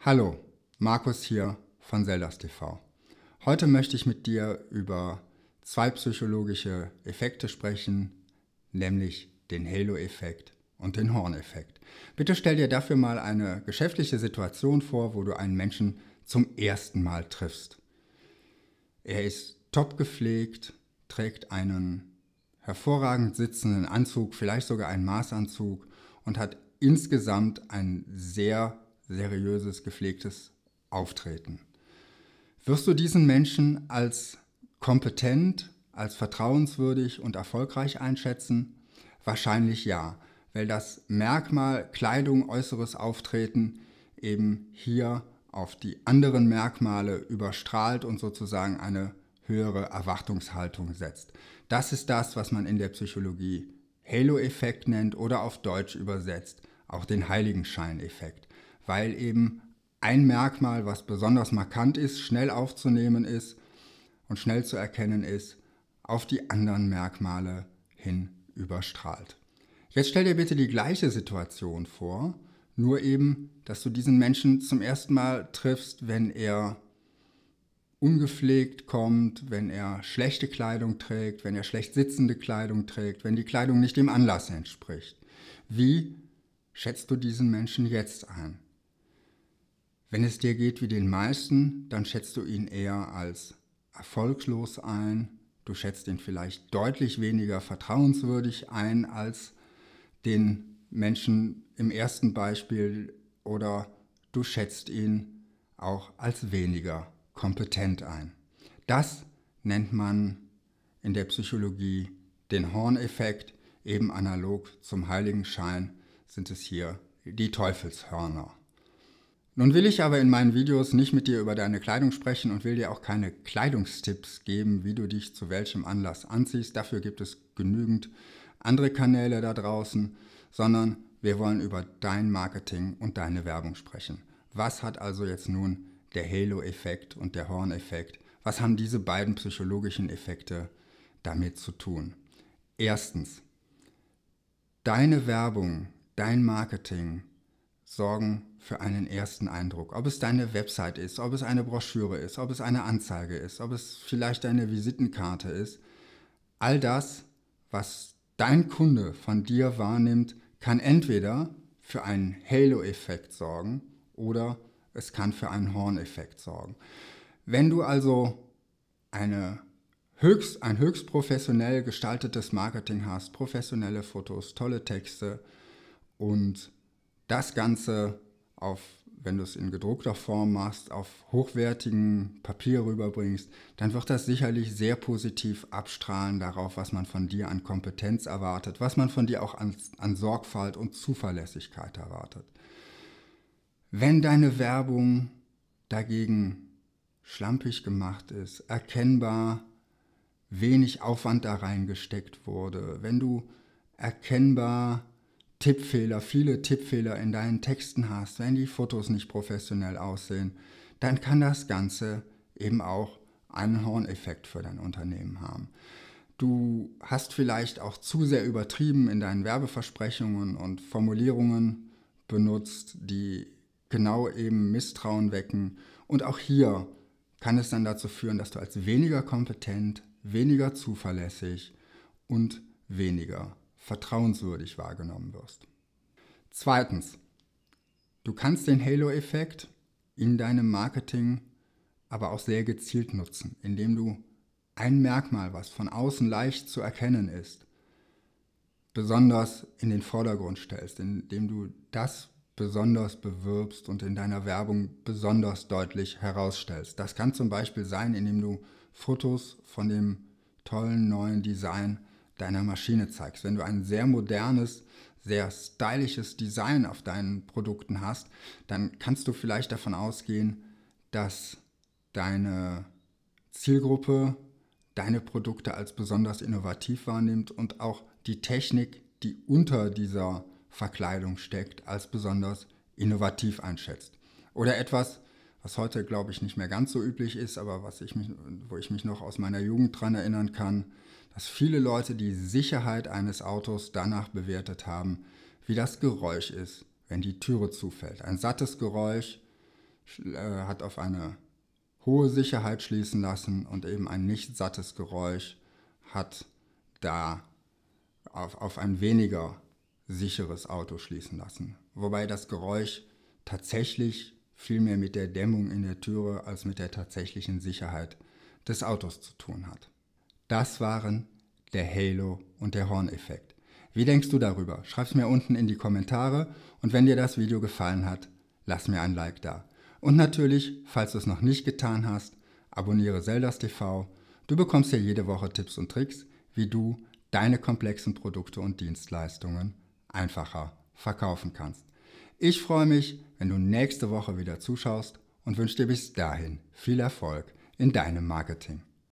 Hallo, Markus hier von Zeldas TV. Heute möchte ich mit dir über zwei psychologische Effekte sprechen, nämlich den Halo-Effekt und den Horn-Effekt. Bitte stell dir dafür mal eine geschäftliche Situation vor, wo du einen Menschen zum ersten Mal triffst. Er ist top gepflegt, trägt einen hervorragend sitzenden Anzug, vielleicht sogar einen Maßanzug und hat insgesamt ein sehr seriöses, gepflegtes Auftreten. Wirst du diesen Menschen als kompetent, als vertrauenswürdig und erfolgreich einschätzen? Wahrscheinlich ja, weil das Merkmal Kleidung, äußeres Auftreten eben hier auf die anderen Merkmale überstrahlt und sozusagen eine höhere Erwartungshaltung setzt. Das ist das, was man in der Psychologie Halo-Effekt nennt oder auf Deutsch übersetzt auch den Heiligenschein-Effekt, weil eben ein Merkmal, was besonders markant ist, schnell aufzunehmen ist und schnell zu erkennen ist, auf die anderen Merkmale hin überstrahlt. Jetzt stell dir bitte die gleiche Situation vor, nur eben, dass du diesen Menschen zum ersten Mal triffst, wenn er ungepflegt kommt, wenn er schlechte Kleidung trägt, wenn er schlecht sitzende Kleidung trägt, wenn die Kleidung nicht dem Anlass entspricht. Wie schätzt du diesen Menschen jetzt ein? Wenn es dir geht wie den meisten, dann schätzt du ihn eher als erfolglos ein, du schätzt ihn vielleicht deutlich weniger vertrauenswürdig ein als den Menschen im ersten Beispiel oder du schätzt ihn auch als weniger kompetent ein. Das nennt man in der Psychologie den Horneffekt, eben analog zum Heiligenschein sind es hier die Teufelshörner. Nun will ich aber in meinen Videos nicht mit dir über deine Kleidung sprechen und will dir auch keine Kleidungstipps geben, wie du dich zu welchem Anlass anziehst. Dafür gibt es genügend andere Kanäle da draußen, sondern wir wollen über dein Marketing und deine Werbung sprechen. Was hat also jetzt nun der Halo-Effekt und der Horn-Effekt? Was haben diese beiden psychologischen Effekte damit zu tun? Erstens, deine Werbung dein Marketing sorgen für einen ersten Eindruck. Ob es deine Website ist, ob es eine Broschüre ist, ob es eine Anzeige ist, ob es vielleicht deine Visitenkarte ist. All das, was dein Kunde von dir wahrnimmt, kann entweder für einen Halo-Effekt sorgen oder es kann für einen Horn-Effekt sorgen. Wenn du also eine höchst, ein höchst professionell gestaltetes Marketing hast, professionelle Fotos, tolle Texte, und das Ganze auf, wenn du es in gedruckter Form machst, auf hochwertigen Papier rüberbringst, dann wird das sicherlich sehr positiv abstrahlen darauf, was man von dir an Kompetenz erwartet, was man von dir auch an, an Sorgfalt und Zuverlässigkeit erwartet. Wenn deine Werbung dagegen schlampig gemacht ist, erkennbar wenig Aufwand da reingesteckt wurde, wenn du erkennbar Tippfehler, viele Tippfehler in deinen Texten hast, wenn die Fotos nicht professionell aussehen, dann kann das Ganze eben auch einen Horneffekt für dein Unternehmen haben. Du hast vielleicht auch zu sehr übertrieben in deinen Werbeversprechungen und Formulierungen benutzt, die genau eben Misstrauen wecken. Und auch hier kann es dann dazu führen, dass du als weniger kompetent, weniger zuverlässig und weniger vertrauenswürdig wahrgenommen wirst. Zweitens, du kannst den Halo-Effekt in deinem Marketing aber auch sehr gezielt nutzen, indem du ein Merkmal, was von außen leicht zu erkennen ist, besonders in den Vordergrund stellst, indem du das besonders bewirbst und in deiner Werbung besonders deutlich herausstellst. Das kann zum Beispiel sein, indem du Fotos von dem tollen neuen Design deiner Maschine zeigst. Wenn du ein sehr modernes, sehr stylisches Design auf deinen Produkten hast, dann kannst du vielleicht davon ausgehen, dass deine Zielgruppe deine Produkte als besonders innovativ wahrnimmt und auch die Technik, die unter dieser Verkleidung steckt, als besonders innovativ einschätzt. Oder etwas, was heute, glaube ich, nicht mehr ganz so üblich ist, aber was ich mich, wo ich mich noch aus meiner Jugend daran erinnern kann, dass viele Leute die Sicherheit eines Autos danach bewertet haben, wie das Geräusch ist, wenn die Türe zufällt. Ein sattes Geräusch, äh, hat auf eine hohe Sicherheit schließen lassen und eben ein nicht sattes Geräusch hat da auf, auf ein weniger sicheres Auto schließen lassen. Wobei das Geräusch tatsächlich viel mehr mit der Dämmung in der Türe als mit der tatsächlichen Sicherheit des Autos zu tun hat. Das waren der Halo und der Horneffekt. Wie denkst du darüber? Schreib's mir unten in die Kommentare und wenn dir das Video gefallen hat, lass mir ein Like da. Und natürlich, falls du es noch nicht getan hast, abonniere Zeldas TV. Du bekommst ja jede Woche Tipps und Tricks, wie du deine komplexen Produkte und Dienstleistungen einfacher verkaufen kannst. Ich freue mich, wenn du nächste Woche wieder zuschaust und wünsche dir bis dahin viel Erfolg in deinem Marketing.